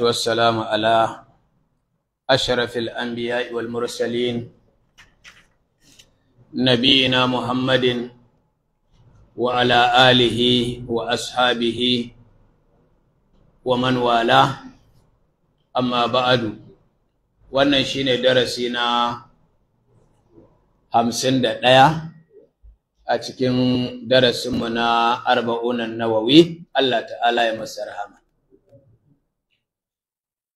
والسلام على أشرف الأنبياء والمرسلين نبينا محمد وعلى آله وأصحابه ومن والاه أما بعد wannan shine darasi na hamsin da ɗaya a cikin darasinmu na arba'unan nawawi Allah ta'ala ya masa rahama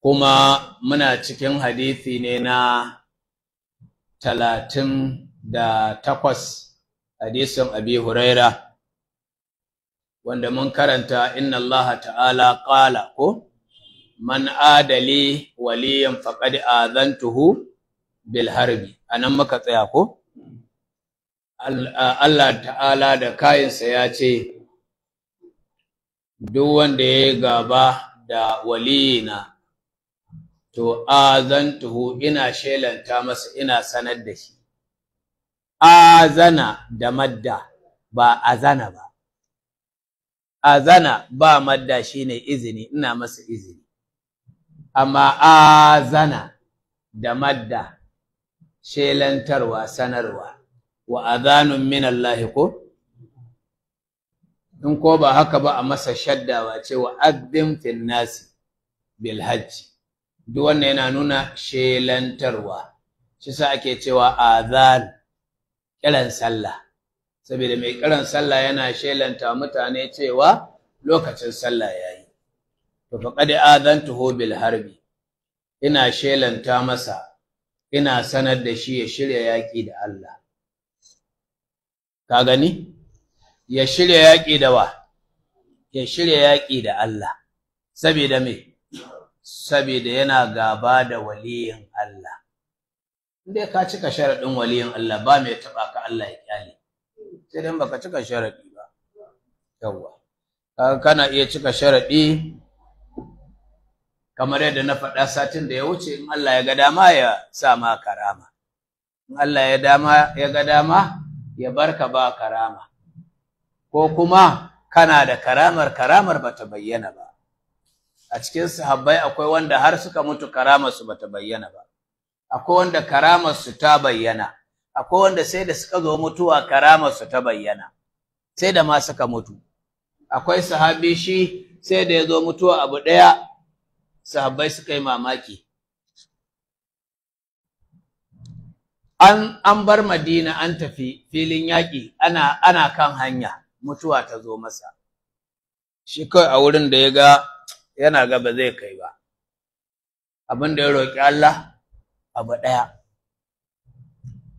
Kuma muna cikin hadithi ne na talatin da takwas hadisin abi huraira wanda mun karanta inna Allah ta'ala ƙala ko man adali waliyan faqad azantuhu bil harbi. Anan muka tsaya ko? Allah ta'ala da kayinsa ya ce duk wanda ya gaba da waliyina to azantuhu ina shelanta masa ina sanar da shi. Azana da madda ba azana ba. Azana ba madda shine izini ina masa izini. Amma azana da madda shelantarwa sanarwa. Wa adhanun min Allah ko? In ko ba haka ba a masa shaddawa ce wa addin fil nasi bil hajj duk wannan yana nuna shelantarwa. Shi sa ake cewa azan kiran sallah. Saboda mai kiran sallah yana shelanta mutane cewa lokacin sallah yayi. To faqad adantuhu bil harbi. Ina shelanta masa ina sanar da shi ya shirya yaki da Allah. Ka gani? Ya shirya yaki da wa? Ya shirya yaki da Allah. Saboda me? Saboda yana gaba da waliyin Allah. Inda ka cika sharadin waliyin Allah ba mai taba ka Allah ya ƙyale sai dan baka cika sharadi ba. Yawa kana iya cika sharadi kamar yadda na faɗa satin da ya wuce in Allah ya ga dama ya sa ma karama. In Allah ya dama ya ga dama ya barka ba karama. Ko kuma kana da karamar karamar bata bayyana ba. A cikin sahabbai akwai wanda har suka mutu karamar su bata bayyana ba. Akwai wanda karamar su ta bayyana. Akwai wanda sai da suka zo mutuwa karamar su ta bayyana. Sai da ma suka mutu. Akwai sahabi shi sai da ya zo mutuwa abu ɗaya sahabbai suka yi mamaki. An an bar Madina an tafi filin yaƙi ana ana kan hanya mutuwa ta zo masa. Shi kai a wurin da ya ga yana ga ba zai kai ba. Abin da ya roƙi Allah abu ɗaya.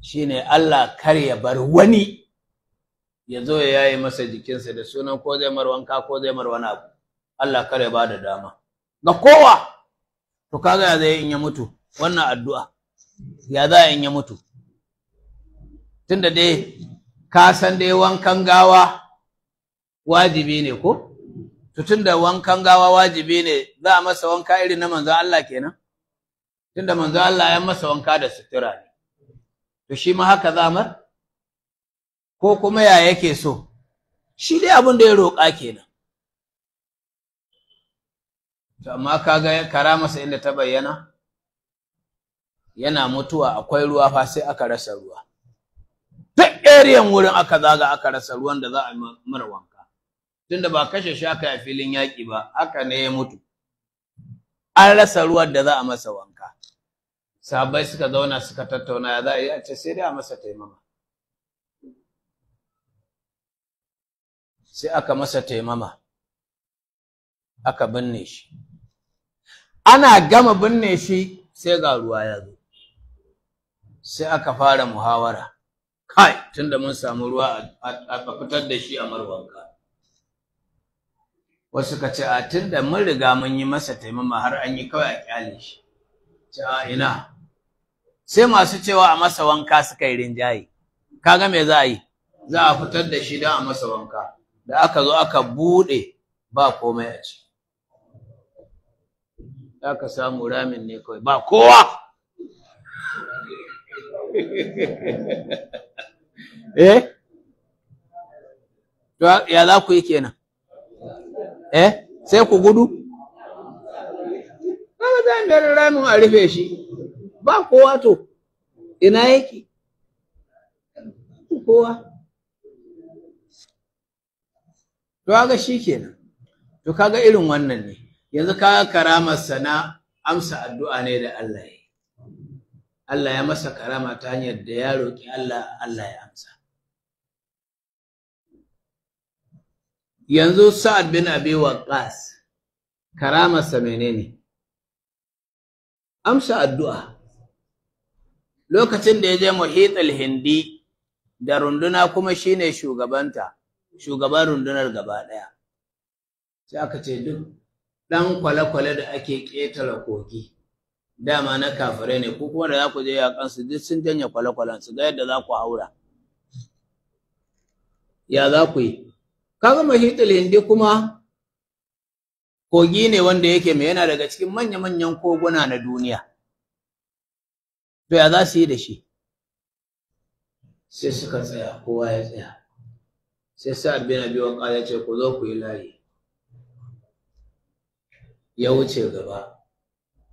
Shine Allah kar ya bar wani ya zo ya yaye masa jikinsa da sunan ko zai mar wanka ko zai mar wani abu. Allah kar ya ba da dama. Ga kowa. To kaga ya zai in ya mutu? Wannan addu'a. Ya za in ya mutu? Tunda dai ka san dai wankan gawa wajibi ne ko? To tunda wankan gawa wajibi ne za a masa wanka irin na manzo Allah kenan? Tunda manzo Allah ya masa wanka da sutura ne. To shi ma haka zamar ko kuma ya yake so? Shi dai abin da ya roƙa kenan. To amma kaga karamarsa inda ta bayyana? Yana mutuwa akwai ruwa fa sai aka rasa ruwa. Duk ariyan wurin aka zaga aka rasa ruwan da za a mara wanka. Tunda ba kashe shi aka a filin yaƙi ba haka ne ya mutu. An rasa ruwan da za a masa wanka. Sahabbai suka zauna suka tattauna ya za a yi? A ce sai dai a masa taimama. Sai aka masa taimama. Aka binne shi. Ana gama binne shi sai ga ruwa ya zo. Sai aka fara muhawara. Kai tunda mun samu ruwa a fitar da shi a marwanka. Wasu ka ce a tunda mun riga mun yi masa taimama har an yi kawai a ƙyale shi. Ce a ina? Sai masu cewa a masa wanka suka yi rinjaye. Kaga me za a yi? Za a fitar da shi don a masa wanka. Da aka zo aka buɗe ba komai a ciki. Aka samu ramin ne kawai. Ba kowa! Eh? Ya za ku yi kenan? Eh sai ku gudu? Zai mayar ramin a rufe shi. Ba kowa to. Ina yake? Kowa. To kaga shi kenan. To kaga irin wannan ne. Yanzu kaga karamar sana amsa addu'a ne da Allah ya Allah ya masa karama ta hanyar da ya roƙi Allah Allah ya amsa. Yanzu Sa'ad bin Abi Waqqas karamarsa menene? Amsa addu'a. Lokacin da ya je muhitul hindi da runduna kuma shine shugabanta shugaban rundunar gaba ɗaya. Sai aka ce duk ɗan kwale-kwale da ake ƙetare kogi dama na kafirai ne ko kuma da za ku je yaƙansu duk sun janye kwale-kwalen su ga yadda za ku haura. Ya za ku yi? Kaga mahitul hindi kuma kogi ne wanda yake mai yana daga cikin manya-manyan koguna na duniya. To ya za su yi da shi? Sai suka tsaya kowa ya tsaya. Sai sa bin abi waqa ya ce ku zo ku yi layi. Ya wuce gaba.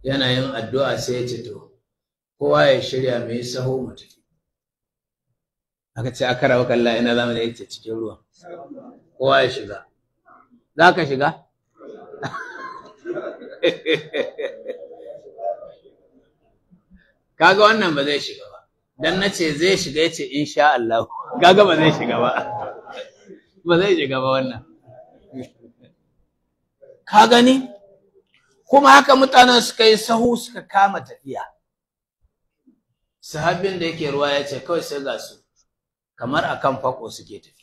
Yana yin addu'a sai ya ce to kowa ya shirya mai saho mu tafi. Aka ce aka rawa kalla ina za mu da yake cikin ruwan? Kowa ya shiga. Za ka shiga? Kaga wannan ba zai shiga ba. Dan na ce zai shiga ya ce insha Allah. Kaga ba zai shiga ba. Ba zai shiga ba wannan. Ka gani? Kuma haka mutanen suka yi sahu suka kama tafiya. Sahabin da yake ruwa ya ce kawai sai ga su. Kamar akan fako suke tafiya.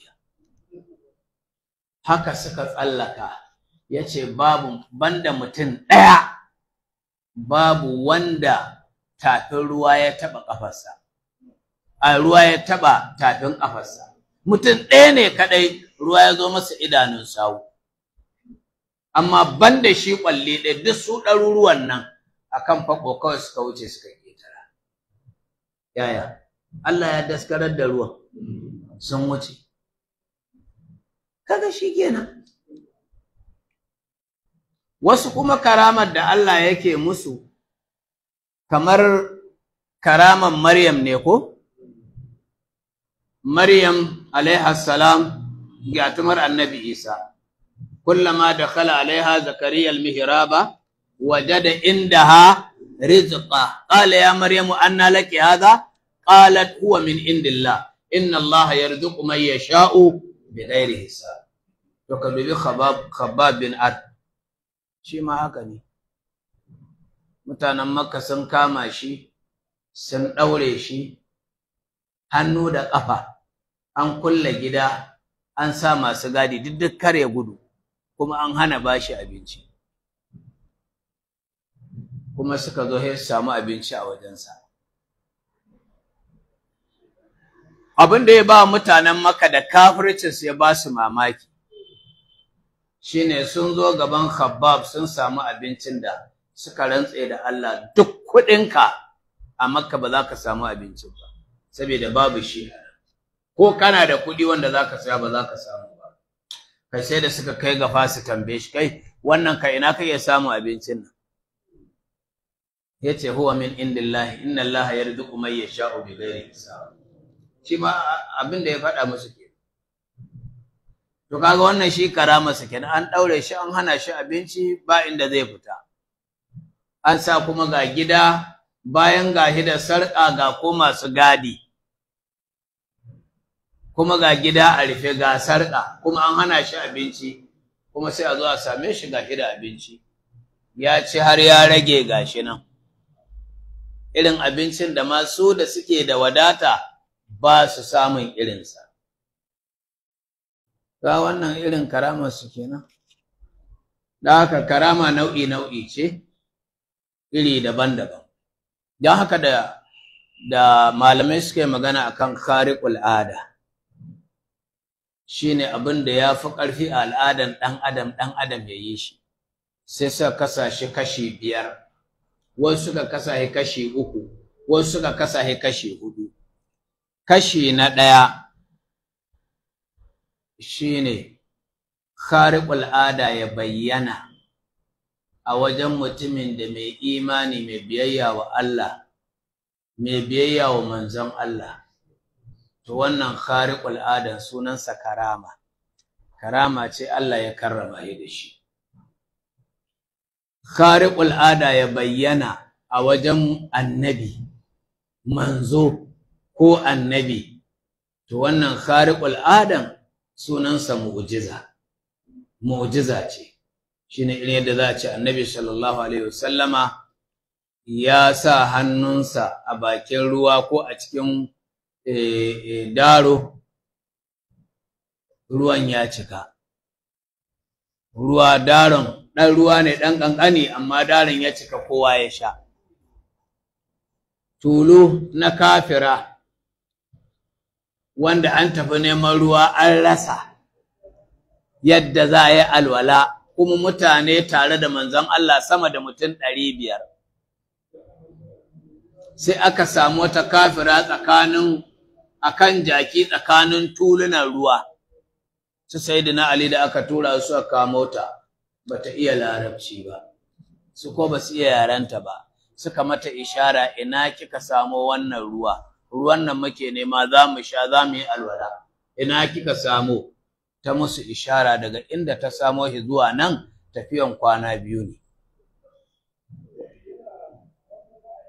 Haka suka tsallaka. Ya ce babu banda mutum ɗaya babu wanda tafin ruwa ya taɓa ƙafarsa. A ruwa ya taɓa tafin ƙafarsa. Mutum ɗaya ne kaɗai ruwa ya zo masa idanun sawu. Amma banda shi ƙwalle ɗaya duk su ɗaruruwan nan akan faƙo kawai suka wuce suka ƙetara. Yaya? Allah ya daskarar da ruwan. Sun wuce. Kaga shi kenan. Wasu kuma karamar da Allah yake musu kamar karaman Maryam ne ko? Maryam alaiha salam gatumar annabi Isa. Kullama dakhala alaiha zakariya almihraba wajada indaha rizqa. Qala ya maryamu anna laki hadha? Qalat huwa min indillah. Inna allaha yarzuqu man yasha'u bighairi hisab. To ka dubi khabab bin ad. Shi ma haka ne. Mutanen makka sun kama shi sun ɗaure shi hannu da ƙafa. An kulle gida an sa masu gadi duk duk kare gudu kuma an hana bashi abinci. Kuma suka zo sai samu abinci a wajensa. Abin da ya ba mutanen maka da kafircinsu ya ba su mamaki. Shine sun zo gaban khabbab sun samu abincin da suka rantse da Allah duk kuɗinka a makka ba za ka samu abincin ba saboda babu shi ko kana da kuɗi wanda za ka saya ba za ka samu ba. Kai sai da suka kai gafa su tambaye shi kai wannan ka ina kake samu abincin nan? Yace huwa min indillahi inna allaha yarzuqu man yasha'u bighairi hisab. Shi ma abin da ya faɗa musu to kaga wannan shi karama su kenan. An ɗaure shi an hana shi abinci ba inda zai fita. An sa kuma ga gida bayan ga da sarƙa ga ko masu gadi. Kuma ga gida a rufe ga sarƙa kuma an hana shi abinci. Kuma sai a zo a same shi ga da abinci. Ya ci har ya rage gashi nan. Irin abincin da masu da suke da wadata ba su samun irinsa. Ga wannan irin karamar su kenan. Da haka karama nau'i nau'i ce iri daban-daban don haka da da malamai suka yi magana akan khariqul ada shine abin da ya fi ƙarfi a al'adan ɗan adam ɗan adam ya yi shi. Sai suka kasa shi kashi biyar wasu suka kasa shi kashi uku wasu suka kasa shi kashi huɗu kashi na ɗaya shine khariqul ada ya bayyana a wajen mutumin da mai imani mai biyayya wa Allah mai biyayya wa manzon Allah. To wannan khariqul adan sunansa karama. Karama ce Allah ya karrama shi da shi. Khariqul ada ya bayyana a wajen annabi manzo ko annabi. To wannan khariqul adan sunansa mu'jiza. Mu'jiza ce. Shine irin yadda za a ce annabi sallallahu alaihi wasallama ya sa hannunsa a bakin ruwa ko a cikin daro. Ruwan ya cika. Ruwa daron ɗan ruwa ne ɗan ƙanƙani amma daron ya cika kowa ya sha. Tulu na kafira. Wanda an tafi neman ruwa an rasa yadda za a yi alwala kuma mutane tare da manzon Allah sama da mutum ɗari biyar. Sai aka samu wata kafira tsakanin akan jaki tsakanin tulunan ruwa. Su sayyidina Ali da aka tura su aka mota bata iya larabci ba. Su ko ba su iya yaranta ba. Suka mata ishara ina kika samo wannan ruwa? Ruwan nan muke nema za mu sha za mu yi alwala. Ina kika samo ta musu ishara daga inda ta samo shi zuwa nan tafiyan kwana biyu ne.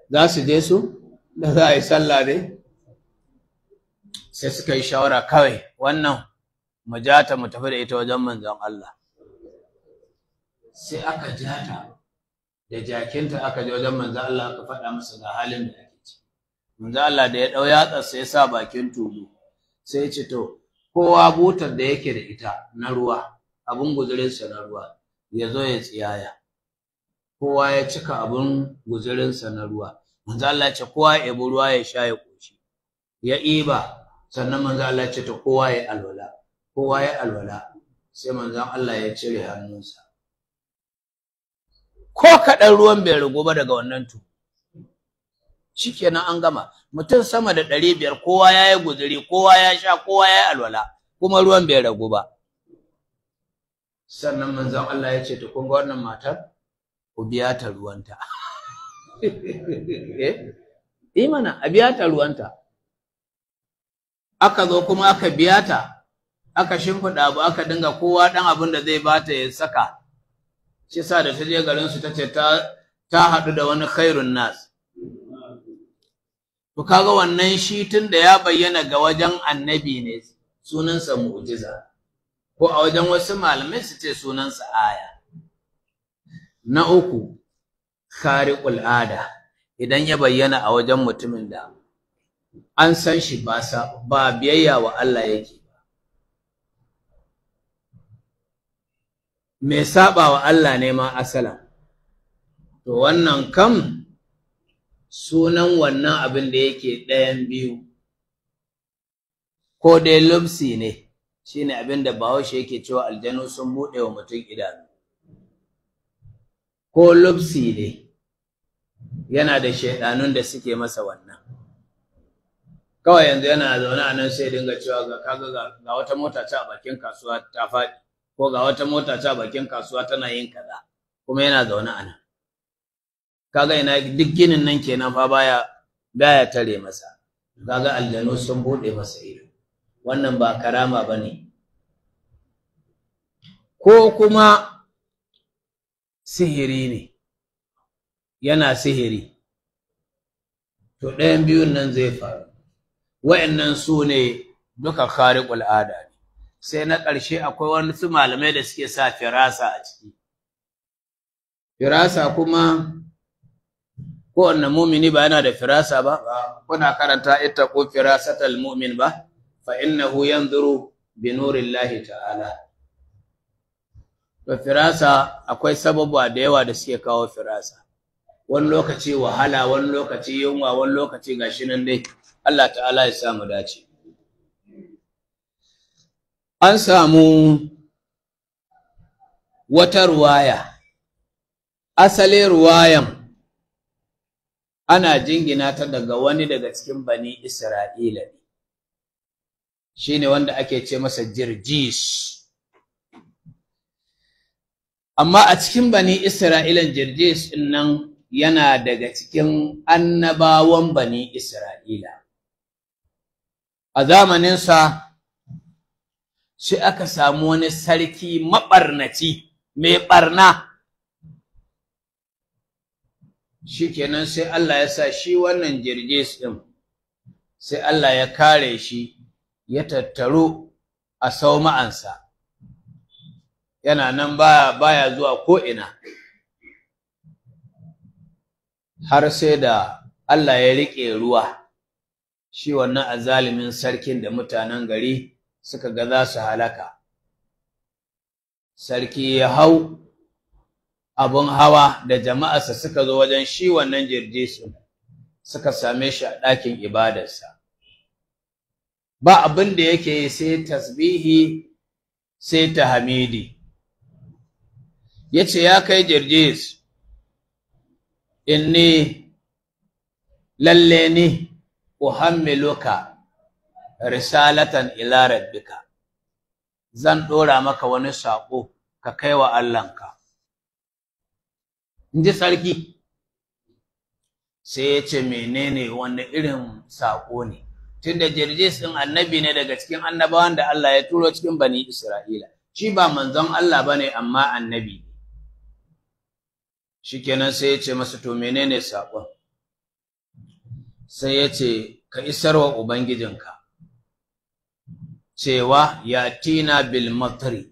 Za su je su? Da za a yi sallah dai? Sai suka yi shawara kawai wannan mu ja ta mu tafi da ita wajen manzon Allah. Sai aka ja ta da jakinta aka je wajen manzon Allah aka faɗa masa ga halin da manzon Allah da ya ɗau yatsar sai ya sa bakin tulu sai ya ce to kowa butar da yake da ita na ruwa abun guzurinsa na ruwa ya zo ya tsiyaya. Kowa ya cika abun guzurinsa na ruwa. Manzo Allah ya ce kowa ya ebi ruwa ya sha ya koshi ya iba sannan manzo Allah ya ce to kowa ya alwala. Kowa ya alwala sai manzon Allah ya cire hannunsa. Ko kaɗan ruwan bai ragu ba daga wannan tu shikenan an gama. Mutum sama da ɗari biyar kowa ya yi guzuri kowa ya sha kowa ya yi alwala kuma ruwan bai ragu ba. Sannan manzon Allah ya ce to kun ga wannan matar? Ku biya ta ruwanta. Eh? Mana a biya ta ruwanta. Aka zo kuma aka biya ta aka shimfiɗa abu aka dinga kowa ɗan abin da zai bata ya saka. Shi sa da ta je garin su tace ta ta haɗu da wani khairun nas. To kaga wannan shi tun da ya bayyana ga wajen annabi ne sunansa mu'jiza. Ko a wajen wasu malamai su ce sunansa aya. Na uku khariqul ada. Idan ya bayyana a wajen mutumin da an san shi ba ba biyayya wa Allah yake mai saba wa Allah ne ma asalan. To wannan kam sunan wannan abin da yake ɗayan biyu. Ko dai lubsi ne shine abin da bahaushe yake cewa aljanu sun buɗe wa mutum idanu. Ko lubsi ne yana da shaidanun da suke masa wannan. Kawai yanzu yana zaune a nan sai dinga cewa ga kaga ga wata mota ta bakin kasuwa ta faɗi ko ga wata mota ta bakin kasuwa tana yin kaza kuma yana zaune a nan. Kaga ina duk ginin nan kenan fa baya baya tare masa. Kaga aljanu sun buɗe masa ido. Wannan ba karama ba ne. Ko kuma sihiri ne. Yana sihiri. To ɗayan biyun nan zai faru. Wa'annan su ne duka khariqul ada sai na ƙarshe akwai wani su malamai da suke sa firasa a ciki. Firasa kuma kowanne mumini ba yana da firasa ba. Kuna karanta ittaqu firasatal mu'min ba? Fa innahu yanzuru bi nurillahi ta'ala. To firasa akwai sababa da yawa da suke kawo firasa. Wani lokaci wahala wani lokaci yunwa wani lokaci gashi nan dai. Allah ta'ala ya samu dace. An samu wata ruwaya. Asalin ruwayan ana jingina ta daga wani daga cikin bani Isra'ila ne shine wanda ake ce masa jirjis amma a cikin bani Isra'ilan Jirjis nan yana daga cikin annabawan bani Isra'ila. A zamaninsa sai aka samu wani sarki maɓarnaci mai ɓarna. Shi kenan sai Allah ya sa shi wannan Jirjis ɗin, sai Allah ya kare shi ya tattaru a sauma'ansa. yana nan baya baya zuwa ko'ina. Har sai da Allah ya riƙe ruwa. Shi wannan azalimin sarkin da mutanen gari suka ga za su halaka. Sarki ya hau abun hawa da jama'arsa suka zo wajen shi wannan jirjisu suka same shi a ɗakin ibadarsa. Ba abin da yake sai tasbihi sai tahmidi. Ya ce ya kai jirgis inni lalle ni uhammiluka risalatan ila rabbika. Zan ɗora maka wani saƙo ka kai wa Allahnka. In ji sarki. Sai ya ce menene wani irin saƙo ne? Tunda jirgis ɗin annabi ne daga cikin annabawan da Allah ya turo cikin bani Isra'ila. Shi ba manzon Allah ba ne amma annabi ne. Shikenan sai ya ce masa to menene saƙon? Sai ya ce ka isar wa ubangijinka cewa ya tina bil matri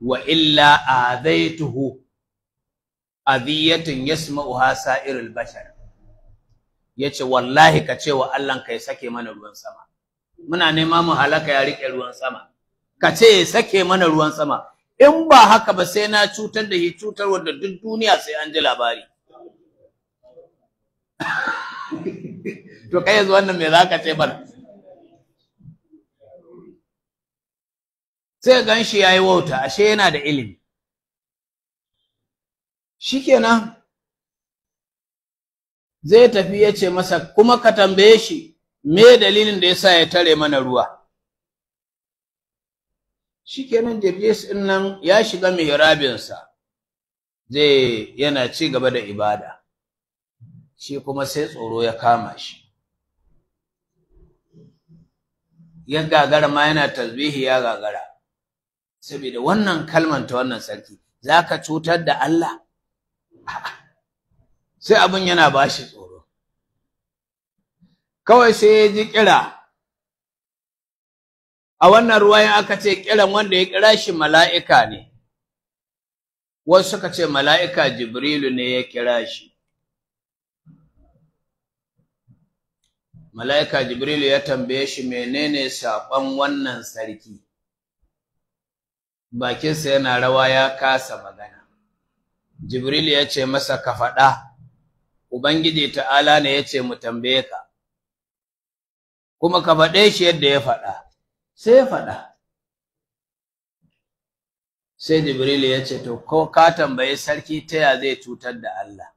wa illa adaituhu adiyatun yasma'uha sa'irul bashar. Yace wallahi ka ce wa Allah ka ya sake mana ruwan sama. Muna nema mu halaka ya riƙe ruwan sama. Ka ce ya sake mana ruwan sama. In ba haka ba sai na cutar da shi cutar wadda duk duniya sai an ji labari. To kai yanzu wannan me za ka ce bana sai gan shi ya yi wauta ashe yana da ilimi. Shikenan. Zai tafi ya ce masa kuma ka tambaye shi me dalilin da yasa ya tare mana ruwa? Shikenan Jirgis ɗin nan ya shiga mihrabinsa. Zai yana ci gaba da ibada. Shi kuma sai tsoro ya kama shi. Ya gagara ma yana tasbihi ya gagara. Saboda wannan kalman ta wannan sarki zaka cutar da Allah? Sai abin yana bashi tsoro. Kawai sai ya ji kira. A wannan ruwayan aka ce kiran wanda ya kira shi mala'ika ne. Wasu suka ce mala'ika jibrilu ne ya kira shi. Mala'ika jibrilu ya tambaye shi menene saƙon wannan sarki. Bakinsa yana rawa ya kasa magana. Jibrilu ya ce masa ka faɗa. Ubangiji ta'ala ne ya ce mu tambaye ka. Kuma ka faɗe shi yadda ya faɗa. Sai ya faɗa. Sai jibrilu ya ce to ko ka tambayi sarki ta ya zai cutar da Allah?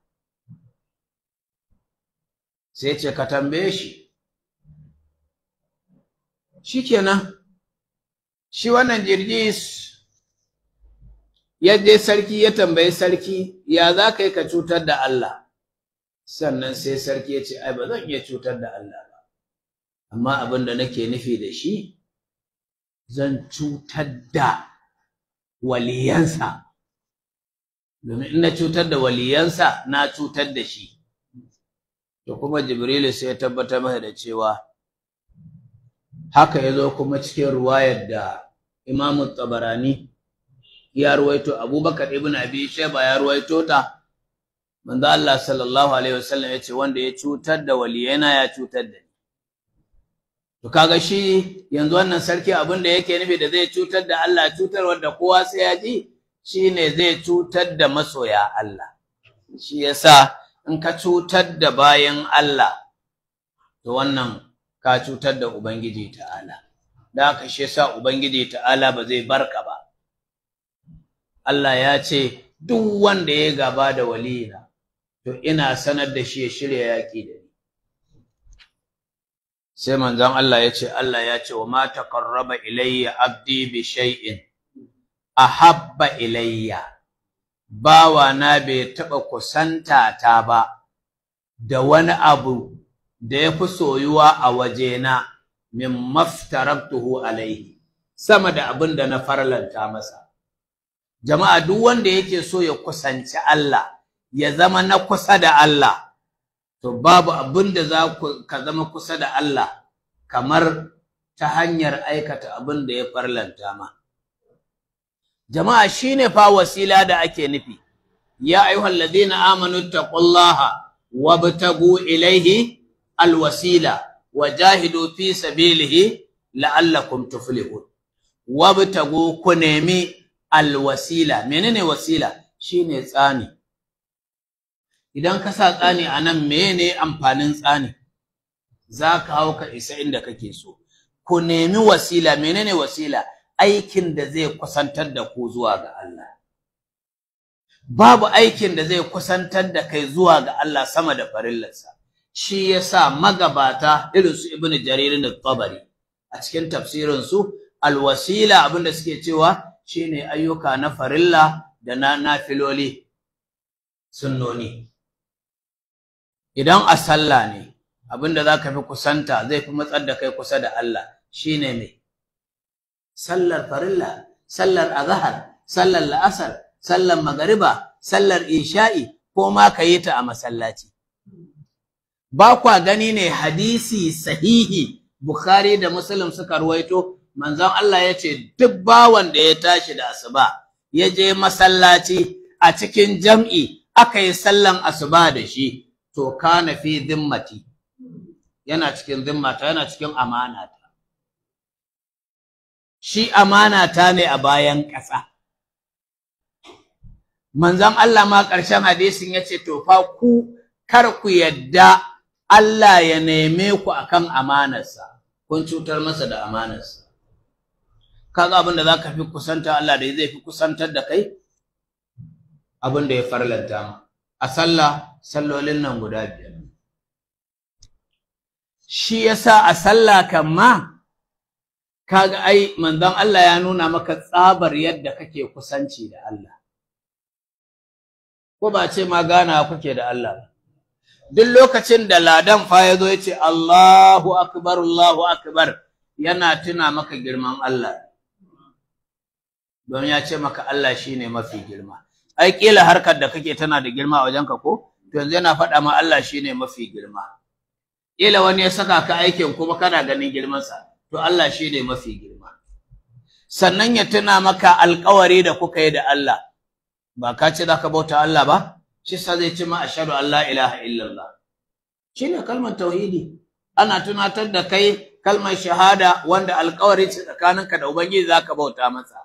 Sai ce ka tambaye shi. Shikenan shi wannan jirgis ya je sarki ya tambayi sarki ya za ka yi ka cutar da Allah? Sannan sai sarki ya ce ai ba zan iya cutar da Allah ba. Amma abin da nake nufi da shi zan cutar da waliyansa. Domin in na cutar da waliyansa na cutar da shi. To kuma jibrilu sai ya tabbatar masa da cewa haka ya zo kuma cikin ruwayar da imamu tabarani ya ruwaito abubakar ibn abi shaiba ya ruwaito ta. Manzo Allah sallallahu alaihi wasallam ya ce wanda ya cutar da waliyana ya cutar da ni. To kaga shi yanzu wannan sarki abin da yake nufi da zai cutar da Allah cutar wanda kowa sai ya ji shine zai cutar da masoya Allah. Shi yasa in ka cutar da bayan Allah to wannan ka cutar da ubangiji ta'ala. Da haka shi yasa ubangiji ta'ala ba zai barka ba. Allah ya ce duk wanda ya gaba da waliyina to ina sanar da shi ya shirya yaƙi da ni. Sai manzon Allah ya ce Allah ya ce wa ma taqarraba ilayya abdi bi shay'in ahabba ilayya. Bawa na bai taɓa kusanta ta ba da wani abu da ya fi soyuwa a wajena min maftarabtuhu alaihi sama da abin da na farlanta masa. Jama'a duk wanda yake so ya kusanci Allah ya zama na kusa da Allah to babu abin da za ka zama kusa da Allah kamar ta hanyar aikata abin da ya farlanta ma. Jama'a shine fa wasila da ake nufi. Ya ayyuhal ladina amanu taqullaha wabtagu ilayhi alwasila wajahidu fi sabilihi la'allakum tuflihun. Wabtagu ku nemi alwasila. Menene wasila? Shine tsani. Idan ka sa tsani a nan menene amfanin tsani? Zaka hau ka isa inda kake so. Ku nemi wasila. Menene wasila? Aikin da zai kusantar da ku zuwa ga Allah. Babu aikin da zai kusantar da kai zuwa ga Allah sama da farillarsa. Shi yasa magabata irin su ibnu jarir al-tabari a cikin tafsirin su alwasila abin da suke cewa shine ayyuka na farilla da na nafiloli sunnoni. Idan a sallah ne abin da zaka fi kusanta zai fi matsar da kai kusa da Allah shine me? Sallar farilla sallar azhar sallar la'asar sallar magariba sallar isha'i ko ma ka yi ta a masallaci. Ba kwa gani ne hadisi sahihi bukhari da muslim suka ruwaito manzon Allah ya ce duk bawan da ya tashi da asuba ya je masallaci a cikin jam'i aka yi sallan asuba da shi to kana fi zimmati. Yana cikin zimmata yana cikin amanata. Shi amanata ne a bayan ƙasa. Manzon Allah ma ƙarshen hadisin ya ce to fa ku kar ku yadda Allah ya neme ku akan amanarsa. Kun cutar masa da amanarsa. Kaga abin da zaka fi kusanta Allah da zai fi kusantar da kai? Abin da ya farlanta ma. A sallah sallolin nan guda biyar shi yasa a sallah kan ma kaga ai manzon Allah ya nuna maka tsabar yadda kake kusanci da Allah. Ko ba ce ma gana kuke da Allah duk lokacin da ladan fa ya zo ya ce Allahu akbar Allahu akbar yana tuna maka girman Allah. Don ya ce maka Allah shine mafi girma. Ai kila harkar da kake tana da girma a wajenka ko? To yanzu yana faɗa ma Allah shine mafi girma. Kila wani ya saka ka aikin kuma kana ganin girmansa to Allah shine mafi girma. Sannan ya tuna maka alƙawari da kuka yi da Allah. Ba ka ce zaka bauta Allah ba? Shi sa zai ce ma ashhadu ilaha illallah. Shine kalmar tauhidi. Ana tunatar da kai kalmar shahada wanda alƙawari ce tsakaninka da ubangiji zaka bauta masa.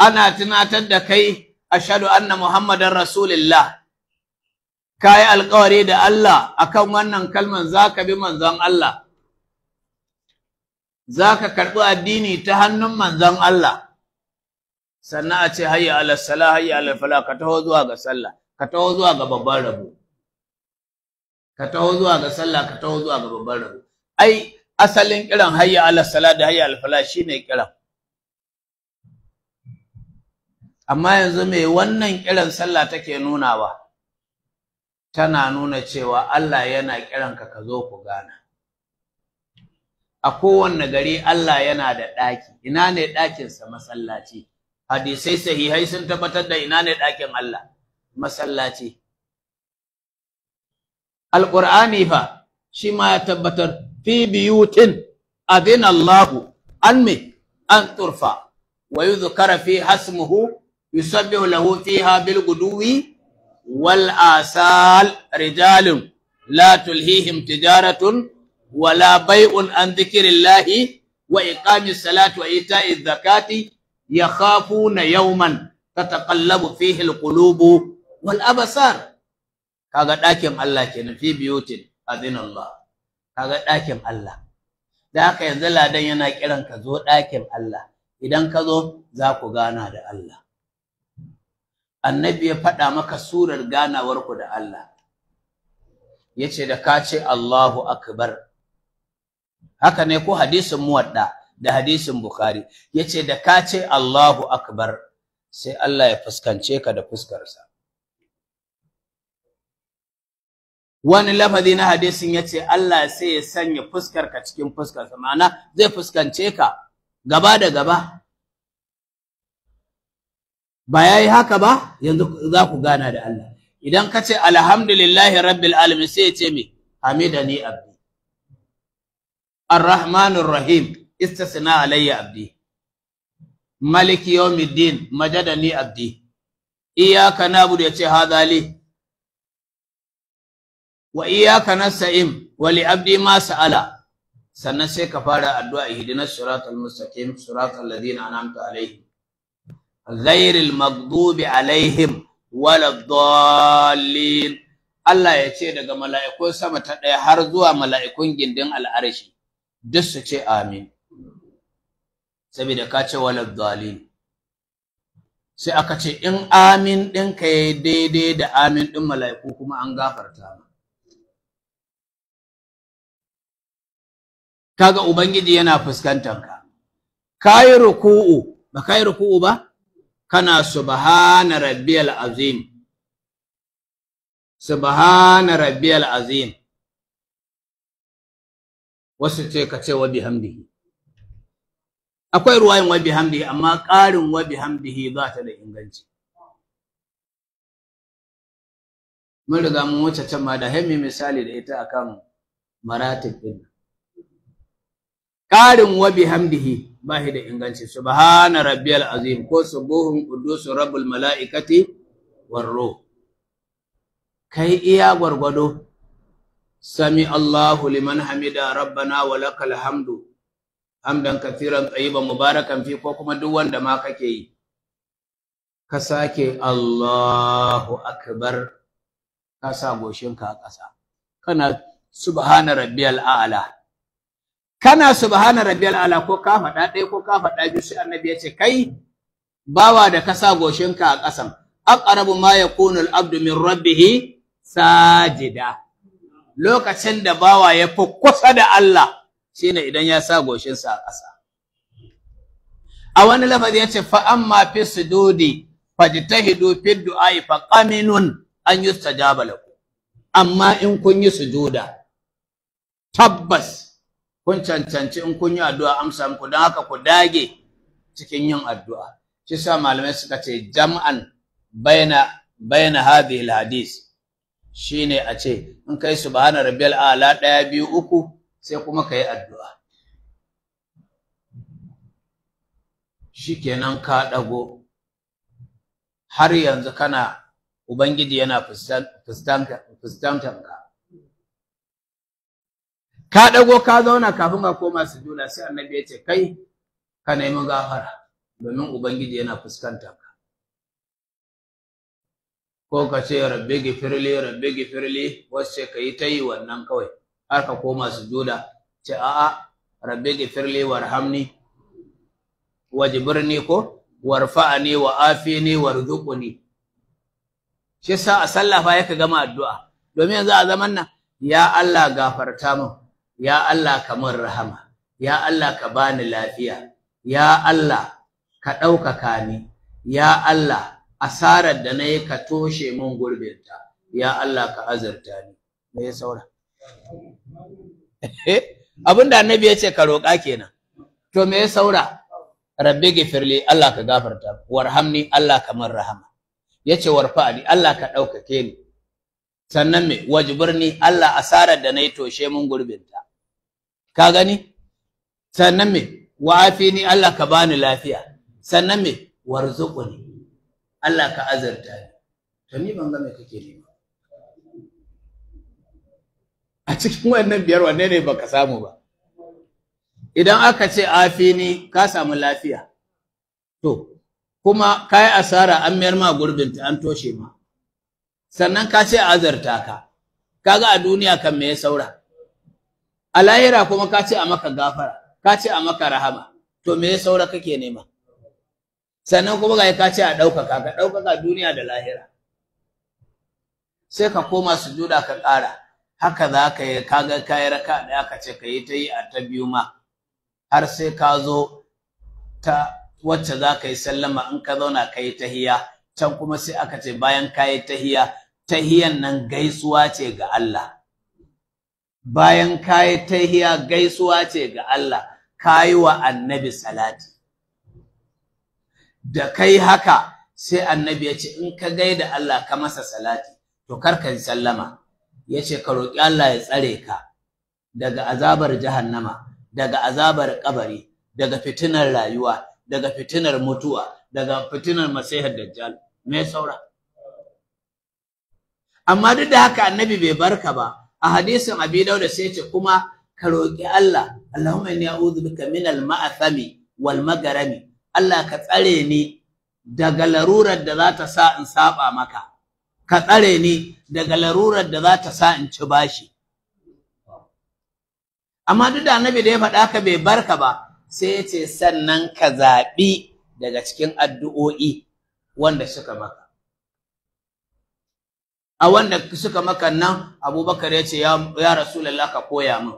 Ana tunatar da kai ashhadu anna muhammadar rasulullah kai alƙawari da Allah akan wannan kalmar zaka bi manzon Allah. Zaka karɓi addini ta hannun manzon Allah. Sannan a ce hayya ala salah hayya ala ka taho zuwa ga sallah ka taho zuwa ga babban rabo. Ka taho zuwa ga sallah ka taho zuwa ga babban rabo. Ai asalin kiran hayya ala da hayya ala fala shine kiran. Amma yanzu me wannan kiran sallah take nunawa? Tana nuna cewa Allah yana kiran ka zo ku gana. A kowanne gari Allah yana da ɗaki. Ina ne ɗakinsa? Masallaci. Hadisai sahihai sun tabbatar da ina ne ɗakin Allah. Masallaci. Alqur'ani fa shi ma ya tabbatar fi biyutin adina Allahu an me? An turfa. Wa yuzkara fi hasmuhu yusabbihu lahu fiha bil guduwi wal asal rijalun la tulhihim tijaratun wala bai'un an dhikrillahi wa iqamis salati wa ita'iz zakati yakhafuna yawman tataqallabu fihi alqulubu wal absar kaga ɗakin Allah kenan fi biyutin adinallah kaga ɗakin Allah da haka yanzu ladan yana kiran ka zo ɗakin Allah idan ka zo za ku gana da Allah annabi ya faɗa maka surar ganawar ku da Allah. Yace da ka ce Allahu akbar. Haka ne ko hadisin muwadda da hadisin Bukhari. Yace da ka ce Allahu akbar sai Allah ya fuskance ka da fuskarsa. Wani lafazi na hadisin ya ce Allah sai ya sanya fuskar ka cikin fuskarsa. Ma'ana zai fuskance ka gaba da gaba. Ba yayi haka ba yanzu za ku gana da Allah. Idan ka ce alhamdulillahi rabbil alamin sai ya ce me? Hamidani abdi. Arrahmanir rahim istasna alayya abdi. Maliki yawmiddin majadani abdi. Iyyaka na'budu ya ce hadha li. Wa iyyaka nasta'in wa li abdi ma sa'ala. Sannan sai ka fara addu'a ihdinas siratal mustaqim siratal ladina an'amta alaihim ghairil maghdubi alaihim waladdallin. Allah ya ce daga mala'ikun sama ta ɗaya har zuwa mala'ikun gindin al'arshi duk su ce amin. Saboda ka ce waladdallin. Sai aka ce in amin ɗinka ya daidai da amin ɗin mala'iku kuma an gafarta ma. Kaga ubangiji yana fuskantar ka kayi ruku'u ba kayi ruku'u ba? Kana subhana rabbiyal azim. Subhana rabbiyal azim. Wasu ce ka ce wa bihamdihi akwai ruwayin wa bihamdihi amma ƙarin wa bihamdihi ba ta da inganci. Mun riga mun wuce can ma da hemi misali da ita akan maratib din ƙarin wa bihamdihi ba shi da inganci. Subhana rabbiyal azim. Ko subuhun qudus rabbul malaikati war ruh. Kai iya gwargwado. Sami Allahu liman hamida rabbana wa lakal hamdu. Hamdan kathiran tayyiban mubarakan fi ko kuma duk wanda ma kake yi. Ka sake Allahu akbar. Ka sa goshinka a ƙasa. Kana subhana rabbiyal a'la. Kana subhana rabbiyal a'la ko ka faɗa ɗaya ko ka faɗa biyu sai annabi ya ce kai bawa da ka sa goshinka a ƙasan aqrabu ma yakunu al-abdu min rabbih sajida. Lokacin da bawa ya fi kusa da Allah shine idan ya sa goshinsa a ƙasa. A wani lafazi ya ce fa amma fi sujudi fajtahidu fi du'ai fa qaminun an yustajaba lakum. Amma in kun yi sujuda tabbas kun cancanci in kun yi addu'a amsa muku. Don haka ku dage cikin yin addu'a. Shi sa malamai suka ce jam'an baina baina hadhihi alhadis shine a ce in kai subhana rabbiyal a'la ɗaya biyu uku sai kuma kai addu'a. Shikenan ka dago har yanzu kana ubangiji yana fuskantar ka dago ka zauna kafin ka koma sujuda sai annabi ya ce kai ka nemi gafara domin ubangiji yana fuskantar ka. Ko ka ce rabbi gifirli rabbi gifirli wasu ka yi ta yi wannan kawai har ka koma sujuda. Ce a'a rabbi gifirli warhamni wajibirni ko warfa'ani wa afini warzuqni shi sa a sallah fa yaka gama addu'a. Domin yanzu a zaman nan ya Allah gafarta min ya Allah ka min rahama. Ya Allah ka bani lafiya. Ya Allah ka ɗaukaka ni. Ya Allah asarar da na yi ka toshe min gurbinta. Ya Allah ka azurta ni. Me ya saura? Abinda annabi ya ce ka roƙa kenan. To me ya saura? Rabbi gifirli Allah ka gafarta. Warhamni Allah ka min rahama. Yace warfa'ni Allah ka ɗaukake ni. Sannan me? Wajibirni Allah asarar da na yi toshe min gurbinta. Ka gani? Sannan me? Wa'afini Allah ka bani lafiya. Sannan me? Warzuqni. Allah ka azarta ni. To ni ban ga me kake nema. A cikin wannan biyar wanne ne baka samu ba? Idan aka ce afini ka samu lafiya. To kuma kai asara an mayar ma gurbinta an toshe ma. Sannan ka ce azarta ka. Kaga a duniya kan me ya saura? A lahira kuma ka ce a maka gafara ka ce a maka rahama. To me saura kake nema? Sannan kuma ga ka ce a ɗaukaka ka ɗaukaka duniya da lahira. Sai ka koma sujuda ka ƙara. Haka za ka yi kaga kayi raka ɗaya ka ce ka yi ta yi a ta biyu ma. Har sai ka zo ta wacce za ka yi sallama in ka zauna ka yi tahiya. Can kuma sai aka ce bayan ka yi tahiya tahiyan nan gaisuwa ce ga Allah. Bayan ka yi tahiya gaisuwa ce ga Allah ka yi wa annabi salati. Da kai haka sai annabi ya ce in ka gaida Allah ka masa salati. To kar ka sallama. Ya ce ka roƙi Allah ya tsare ka daga azabar jahannama daga azabar kabari daga fitinar rayuwa daga fitinar mutuwa daga fitinar masihar dajjal. Me saura? Amma duk da haka annabi bai barka ba. A hadisin abi dauda sai ce kuma ka roƙi Allah Allahumma inni a'udhu bika min al-ma'athami wal magarami. Allah ka tsare ni daga larurar da za ta sa in saba maka. Ka tsare ni daga larurar da za ta sa in ci bashi. Amma duk da annabi da ya faɗa ka bai barka ba sai ya ce sannan ka zaɓi daga cikin addu'o'i wanda suka maka. A wanda suka maka nan abubakar ya ce ya rasulallah ka koya min.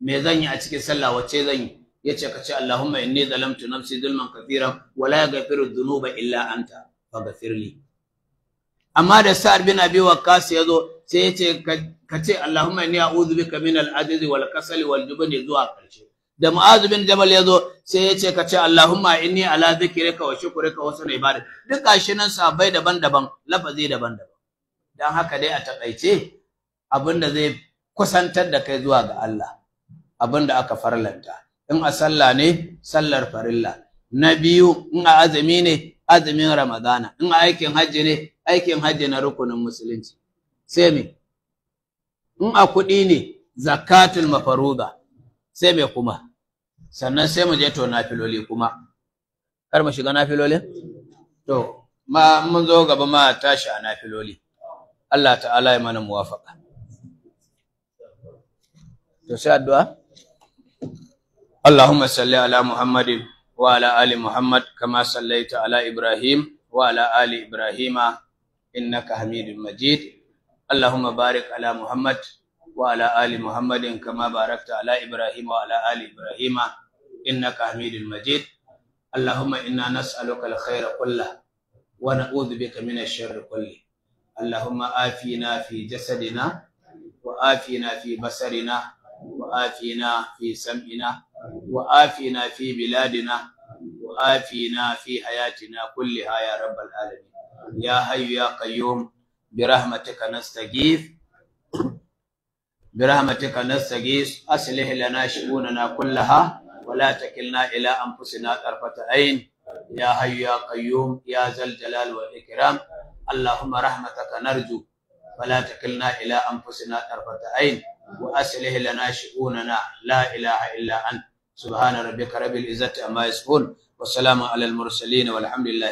Me zan yi a cikin sallah? Wacce zan yi? Ya ce ka ce allahumma inni zalamtu nafsi zulman kathiran wa la yaghfiru dhunuba illa anta faghfir li. Amma da sa'ad bin abi waqqas ya zo sai ya ce ka ce allahumma inni a'udhu bika min al-ajzi wal kasali wal jubni zuwa ƙarshe da mu'adh bin jabal ya zo sai ya ce ka ce allahumma inni ala dhikrika wa shukrika wa husni ibadati. Duk gashi nan sabai daban-daban lafazi daban-daban. Dan haka dai a taƙaice abin da zai kusantar da kai zuwa ga Allah abin da aka farlanta. In a sallah ne sallar farilla. Na biyu in a azumi ne azumin ramadana. In a aikin hajji ne aikin hajji na rukunin musulunci. Sai me? In a kuɗi ne zakatul mafaruda. Sai me kuma? Sannan sai mu je to nafiloli kuma. Kar mu shiga nafiloli to ma mun zo gaba ma tashi a nafiloli. Allah ta'ala ya mana muwafaka to sai addu'a اللهم صل على محمد وعلى آل محمد كما صليت على إبراهيم وعلى آل إبراهيم إنك حميد مجيد اللهم بارك على محمد وعلى آل محمد كما باركت على إبراهيم وعلى آل إبراهيم إنك حميد مجيد اللهم إنا نسألك الخير كله ونعوذ بك من الشر كله اللهم آفينا في جسدنا وآفينا في بصرنا وآفينا في سمعنا وآفنا في بلادنا وآفنا في حياتنا كلها يا رب العالمين. يا حي يا قيوم برحمتك نستغيث برحمتك نستغيث. أصلح لنا شؤوننا كلها ولا تكلنا إلى أنفسنا طرفة عين. يا حي يا قيوم يا ذا الجلال والإكرام. اللهم رحمتك نرجو فلا تكلنا إلى أنفسنا طرفة عين وأصلح لنا شؤوننا لا إله إلا أنت سبحان ربك رب العزة عما يصفون والسلام على المرسلين والحمد لله